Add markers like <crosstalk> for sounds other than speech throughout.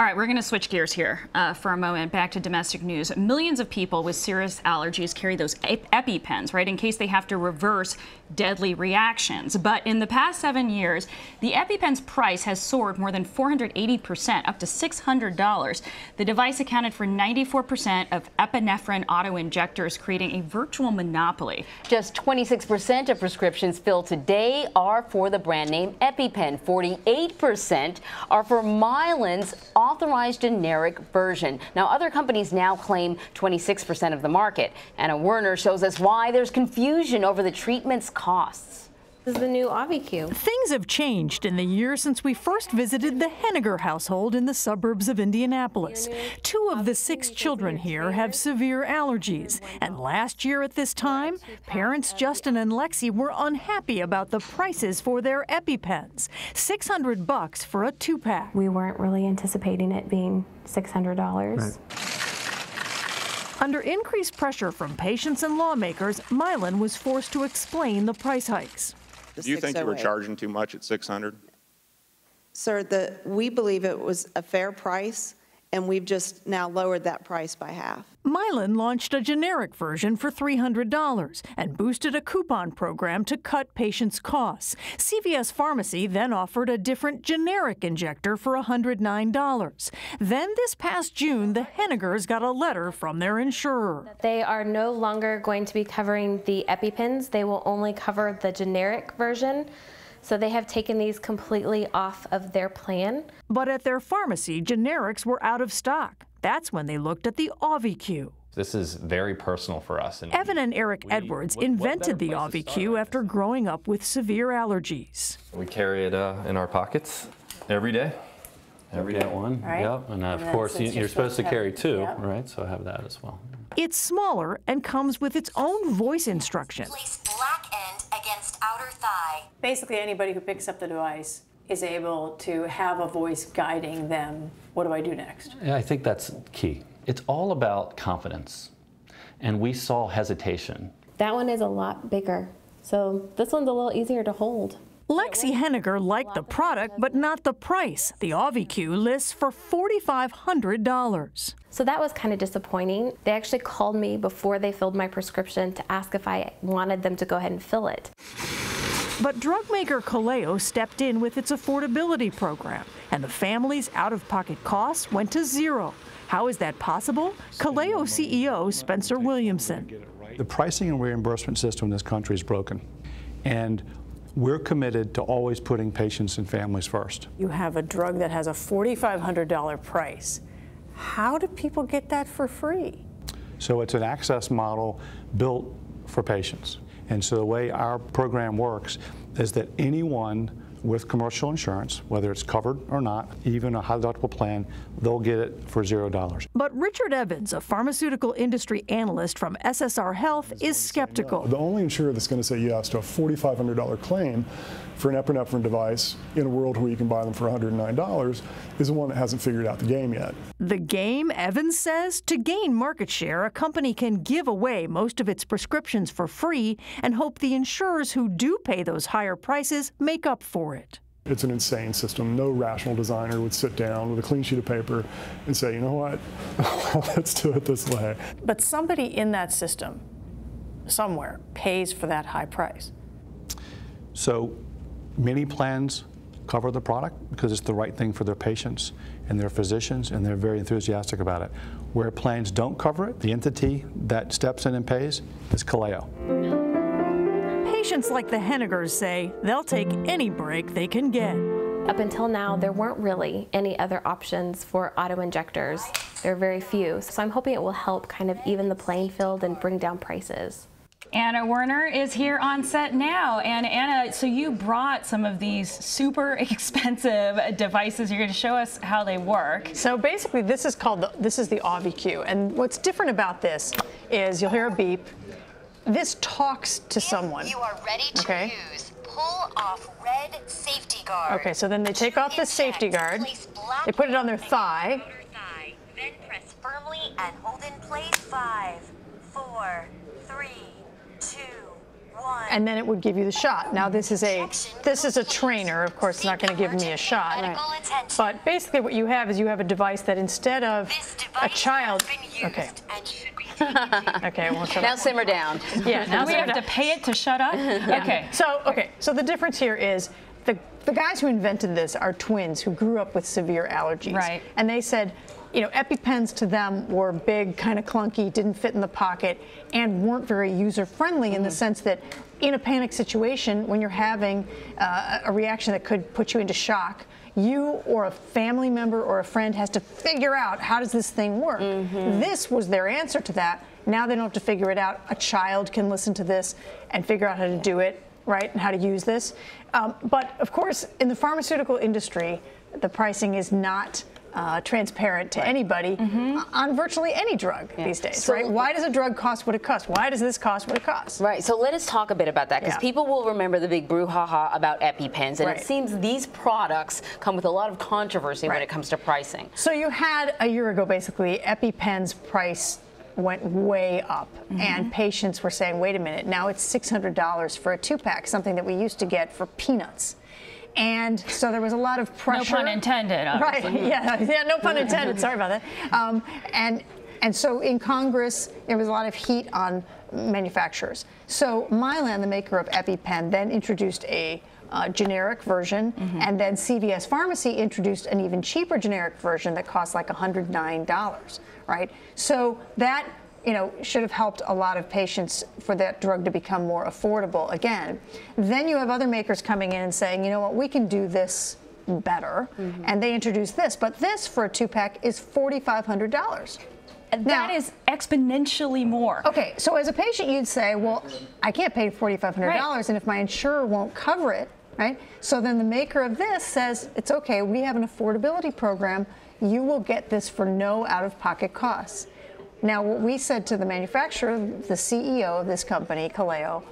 All right, we're going to switch gears here uh, for a moment back to domestic news. Millions of people with serious allergies carry those EpiPens, right, in case they have to reverse deadly reactions. But in the past seven years, the EpiPen's price has soared more than 480%, up to $600. The device accounted for 94% of epinephrine auto injectors, creating a virtual monopoly. Just 26% of prescriptions filled today are for the brand name EpiPen. 48% are for Mylan's authorized generic version. Now, other companies now claim 26% of the market. Anna Werner shows us why there's confusion over the treatment's costs. This is the new Auvi-Q. Things have changed in the year since we first visited the Henniger household in the suburbs of Indianapolis. Two of the six children here have severe allergies. And last year at this time, parents Justin and Lexi were unhappy about the prices for their EpiPens. 600 bucks for a two-pack. We weren't really anticipating it being $600. Right. Under increased pressure from patients and lawmakers, Mylan was forced to explain the price hikes. Do you think you were oh charging too much at 600? Sir, the, we believe it was a fair price and we've just now lowered that price by half. Mylan launched a generic version for $300 and boosted a coupon program to cut patients' costs. CVS Pharmacy then offered a different generic injector for $109. Then this past June, the Hennigers got a letter from their insurer. They are no longer going to be covering the EpiPens. They will only cover the generic version. So they have taken these completely off of their plan. But at their pharmacy, generics were out of stock. That's when they looked at the Auvi-Q. This is very personal for us. And Evan and Eric we, Edwards what, invented what the Auvi-Q after growing up with severe allergies. We carry it uh, in our pockets every day. Every day one, right. yep. And, uh, and of course, you, are supposed to carry two, yep. right? So I have that as well. It's smaller and comes with its own voice instruction. Outer thigh. Basically, anybody who picks up the device is able to have a voice guiding them. What do I do next? Yeah, I think that's key. It's all about confidence. And we saw hesitation. That one is a lot bigger. So this one's a little easier to hold. Lexi Henniger liked the product, but not the price. The Auvi-Q lists for $4,500. So that was kind of disappointing. They actually called me before they filled my prescription to ask if I wanted them to go ahead and fill it. But drug maker Kaleo stepped in with its affordability program, and the family's out-of-pocket costs went to zero. How is that possible? Kaleo CEO Spencer Williamson. The pricing and reimbursement system in this country is broken. And we're committed to always putting patients and families first. You have a drug that has a $4,500 price. How do people get that for free? So it's an access model built for patients. And so the way our program works is that anyone with commercial insurance, whether it's covered or not, even a high deductible plan, they'll get it for zero dollars. But Richard Evans, a pharmaceutical industry analyst from SSR Health, is skeptical. The only insurer that's going to say yes to a $4,500 claim for an epinephrine device in a world where you can buy them for $109 is the one that hasn't figured out the game yet. The game, Evans says, to gain market share, a company can give away most of its prescriptions for free and hope the insurers who do pay those higher prices make up for it. It's an insane system. No rational designer would sit down with a clean sheet of paper and say, you know what, <laughs> let's do it this way. But somebody in that system, somewhere, pays for that high price. So Many plans cover the product because it's the right thing for their patients and their physicians, and they're very enthusiastic about it. Where plans don't cover it, the entity that steps in and pays is Kaleo. Patients like the Hennigers say they'll take any break they can get. Up until now, there weren't really any other options for auto injectors. There are very few. So I'm hoping it will help kind of even the playing field and bring down prices. Anna Werner is here on set now. And Anna, so you brought some of these super <laughs> expensive devices. You're going to show us how they work. So basically, this is called the, this is the Auvi-Q. And what's different about this is you'll hear a beep. This talks to if someone. You are ready to okay? use. Pull off red safety guard. Okay, so then they take off the safety guard. They put it on their thigh. Then press firmly and hold in place. Five, four, and then it would give you the shot. Now this is a this is a trainer. Of course, it's not going to give me a shot. Right. But basically, what you have is you have a device that instead of a child. Okay. <laughs> okay, I won't shut Now up. simmer down. Yeah, now we simmer have to pay it to shut up? Yeah. Okay. So okay, so the difference here is the the guys who invented this are twins who grew up with severe allergies. Right. And they said, you know, EpiPens to them were big, kind of clunky, didn't fit in the pocket, and weren't very user friendly in the sense that in a panic situation, when you're having uh, a reaction that could put you into shock, you or a family member or a friend has to figure out how does this thing work. This was their answer to that. Now they don't have to figure it out. A child can listen to this and figure out how to do it, right, and how to use this. Um, but of course, in the pharmaceutical industry, the pricing is not uh, transparent to anybody on virtually any drug these days, So- right? Why does a drug cost what it costs? Why does this cost what it costs? Right, so let us talk a bit about that because Yeah. people will remember the big brouhaha about EpiPens, and Right. it seems these products come with a lot of controversy when it comes to pricing. So you had a year ago, basically, EpiPen's price went way up, Mm-hmm. and patients were saying, "Wait a minute! Now it's $600 for a two-pack, something that we used to get for peanuts." And so there was a lot of pressure. No pun intended, <laughs> Right? Yeah, <laughs> yeah. No pun intended. Sorry about that. Um, and and so in Congress, there was a lot of heat on manufacturers. So Mylan, the maker of EpiPen, then introduced a uh, generic version, and then CVS Pharmacy introduced an even cheaper generic version that cost like $109, right? So that you know, should have helped a lot of patients for that drug to become more affordable again. Then you have other makers coming in and saying, you know what, we can do this better, mm-hmm. and they introduce this, but this for a two-pack is $4,500. That is exponentially more. Okay, so as a patient, you'd say, well, I can't pay $4,500, Right. and if my insurer won't cover it, right? So then the maker of this says, it's okay, we have an affordability program. You will get this for no out of pocket costs. Now, what we said to the manufacturer, the CEO of this company, Kaleo,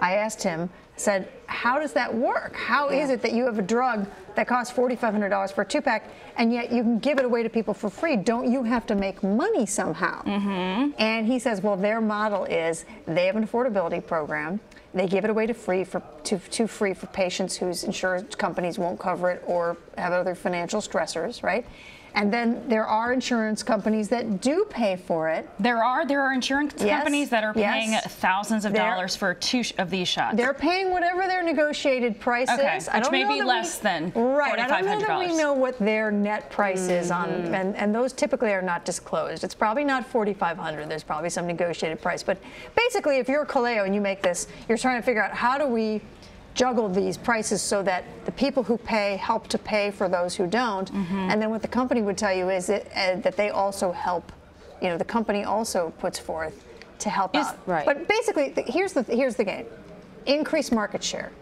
I asked him, said, how does that work? How is it that you have a drug that costs $4,500 for a two pack and yet you can give it away to people for free? Don't you have to make money somehow? Mm-hmm. And he says, well, their model is they have an affordability program. They give it away to free for to, to free for patients whose insurance companies won't cover it or have other financial stressors, right? And then there are insurance companies that do pay for it. There are there are insurance Yes, companies that are paying yes. thousands of They're- dollars for two sh- of these shots. They're paying whatever their negotiated price Okay, is. I which may be less we, than right. I don't know that we know what their net price is on, Mm-hmm. and, and those typically are not disclosed. It's probably not 4,500. There's probably some negotiated price. But basically, if you're Kaleo and you make this, you're trying to figure out how do we juggle these prices so that the people who pay help to pay for those who don't. Mm-hmm. And then what the company would tell you is that, uh, that they also help. You know, the company also puts forth to help Is- out. Right. But basically, the, here's the here's the game: increase market share.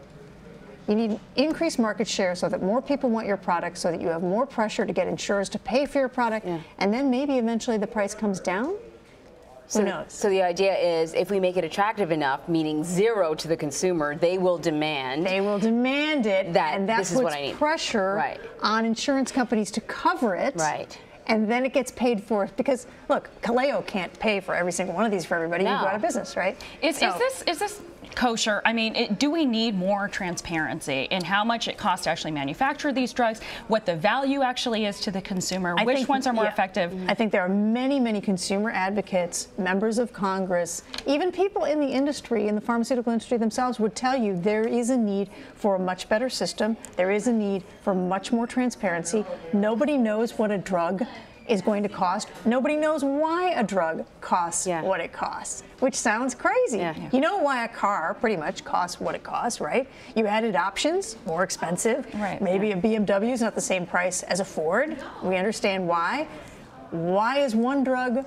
You need increased market share so that more people want your product, so that you have more pressure to get insurers to pay for your product, and then maybe eventually the price comes down. So, Who knows? so the idea is if we make it attractive enough, meaning zero to the consumer, they will demand. They will demand it, That and that this is what I need. pressure Right. on insurance companies to cover it. Right. And then it gets paid for because look, Kaleo can't pay for every single one of these for everybody. You No. go out of business, right? Is, So- is this is this kosher? I mean, it, do we need more transparency in how much it costs to actually manufacture these drugs? What the value actually is to the consumer? I Which think- ones are more yeah. effective? I think there are many, many consumer advocates, members of Congress, even people in the industry, in the pharmaceutical industry themselves, would tell you there is a need for a much better system. There is a need for much more transparency. Nobody knows what a drug is going to cost. Nobody knows why a drug costs Yeah. what it costs, which sounds crazy. Yeah. You know why a car pretty much costs what it costs, right? You added options, more expensive. Right. Maybe a BMW is not the same price as a Ford. We understand why. Why is one drug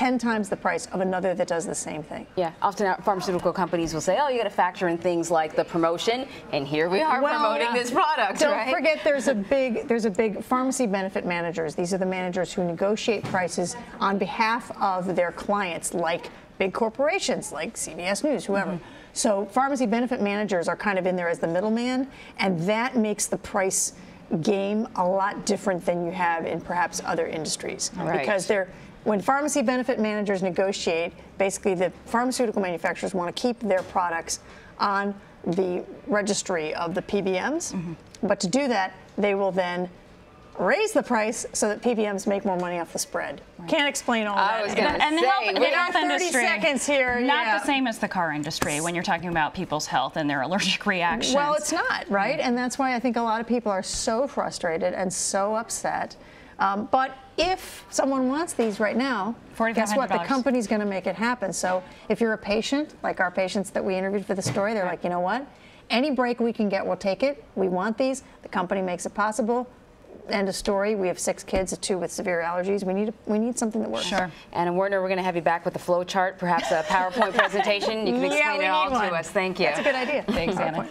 10 times the price of another that does the same thing? Yeah, often our pharmaceutical companies will say, "Oh, you got to factor in things like the promotion," and here we are Well, promoting yeah. this product. Don't right? forget, <laughs> there's a big there's a big pharmacy benefit managers. These are the managers who negotiate prices on behalf of their clients, like big corporations, like CBS News, whoever. Mm-hmm. So pharmacy benefit managers are kind of in there as the middleman, and that makes the price game a lot different than you have in perhaps other industries Right. because they're when pharmacy benefit managers negotiate, basically the pharmaceutical manufacturers want to keep their products on the registry of the PBMs. Mm-hmm. But to do that, they will then raise the price so that PBMs make more money off the spread. Can't explain all that. I was gonna And the say, health, the we health 30 industry, seconds here, not yeah. the same as the car industry when you're talking about people's health and their allergic reactions. Well, it's not, right? Mm-hmm. And that's why I think a lot of people are so frustrated and so upset. Um, but if someone wants these right now, guess what? The company's going to make it happen. So if you're a patient, like our patients that we interviewed for the story, they're like, you know what? Any break we can get, we'll take it. We want these. The company makes it possible. End of story. We have six kids, two with severe allergies. We need we need something that works. Sure. Anna Werner, we're going to have you back with the flow chart, perhaps a PowerPoint presentation. You can <laughs> explain we it all one. to us. Thank you. That's a good idea. Thanks, Anna. PowerPoint.